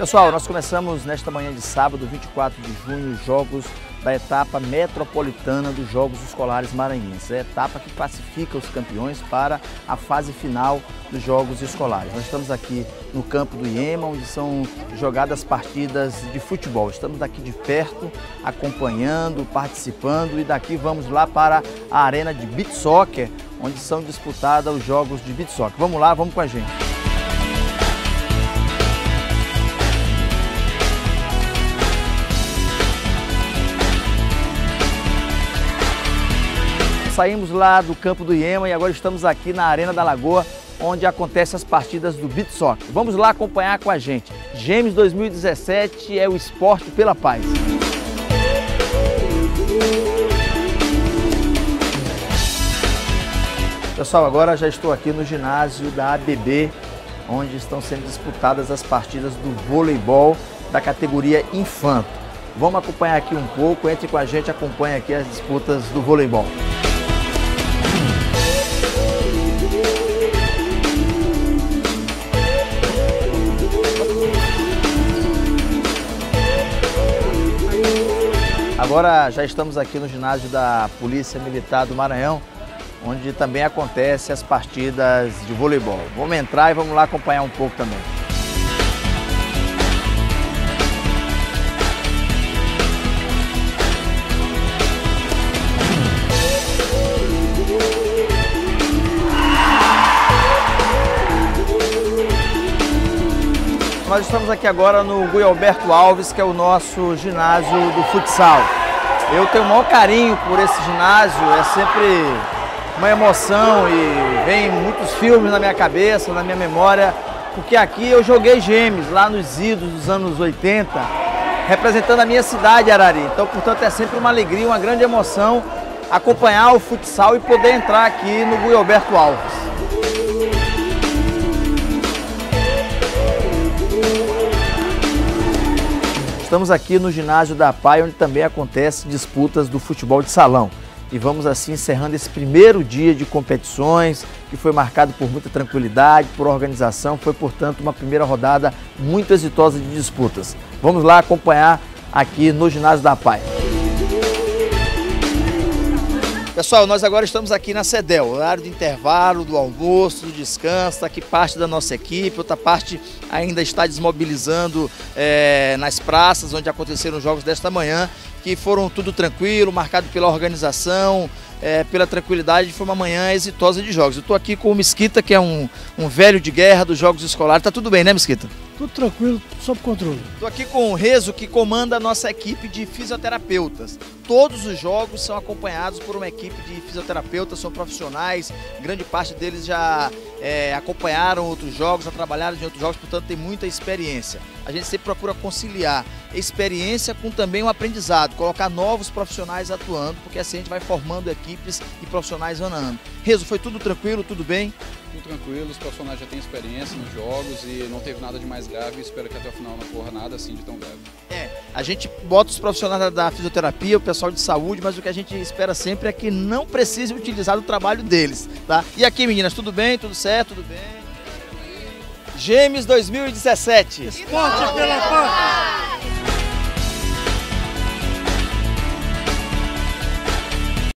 Pessoal, nós começamos nesta manhã de sábado, 24 de junho, os jogos da etapa metropolitana dos Jogos Escolares Maranhenses. É a etapa que classifica os campeões para a fase final dos Jogos Escolares. Nós estamos aqui no campo do IEMA, onde são jogadas partidas de futebol. Estamos daqui de perto, acompanhando, participando e daqui vamos lá para a arena de beach soccer, onde são disputados os jogos de beach soccer. Vamos lá, vamos com a gente. Saímos lá do campo do Iema e agora estamos aqui na Arena da Lagoa, onde acontecem as partidas do Beat Soccer. Vamos lá acompanhar com a gente. Gêmeos 2017 é o esporte pela paz. Pessoal, agora já estou aqui no ginásio da ABB, onde estão sendo disputadas as partidas do voleibol da categoria infanto. Vamos acompanhar aqui um pouco, entre com a gente, acompanha aqui as disputas do voleibol. Agora já estamos aqui no ginásio da Polícia Militar do Maranhão, onde também acontecem as partidas de voleibol. Vamos entrar e vamos lá acompanhar um pouco também. Nós estamos aqui agora no Gui Alberto Alves, que é o nosso ginásio do futsal. Eu tenho o maior carinho por esse ginásio, é sempre uma emoção e vem muitos filmes na minha cabeça, na minha memória, porque aqui eu joguei gêmeos lá nos idos dos anos 80, representando a minha cidade, Arari. Então, portanto, é sempre uma alegria, uma grande emoção acompanhar o futsal e poder entrar aqui no Gui Alberto Alves. Estamos aqui no ginásio da PAI, onde também acontecem disputas do futebol de salão. E vamos assim encerrando esse primeiro dia de competições, que foi marcado por muita tranquilidade, por organização. Foi, portanto, uma primeira rodada muito exitosa de disputas. Vamos lá acompanhar aqui no ginásio da PAI. Pessoal, nós agora estamos aqui na CEDEL, horário de intervalo, do almoço, do descanso, aqui parte da nossa equipe, outra parte ainda está desmobilizando é, nas praças onde aconteceram os jogos desta manhã, que foram tudo tranquilo, marcado pela organização, é, pela tranquilidade, foi uma manhã exitosa de jogos. Eu estou aqui com o Mesquita, que é um, um velho de guerra dos jogos escolares. Tá tudo bem, né, Mesquita? Tudo tranquilo, sob controle. Estou aqui com o Rezo, que comanda a nossa equipe de fisioterapeutas. Todos os jogos são acompanhados por uma equipe de fisioterapeutas, são profissionais, grande parte deles já é, acompanharam outros jogos, já trabalharam em outros jogos, portanto tem muita experiência. A gente sempre procura conciliar experiência com também um aprendizado, colocar novos profissionais atuando, porque assim a gente vai formando equipes e profissionais ano a ano. Rezo, foi tudo tranquilo, tudo bem? Tudo tranquilo, os profissionais já têm experiência nos jogos e não teve nada de mais grave. Espero que até o final não corra nada assim de tão grave. É, a gente bota os profissionais da fisioterapia, o pessoal de saúde, mas o que a gente espera sempre é que não precise utilizar o trabalho deles, tá? E aqui, meninas, tudo bem? Tudo certo? Tudo bem? Gêmeos 2017. Esporte pela paz.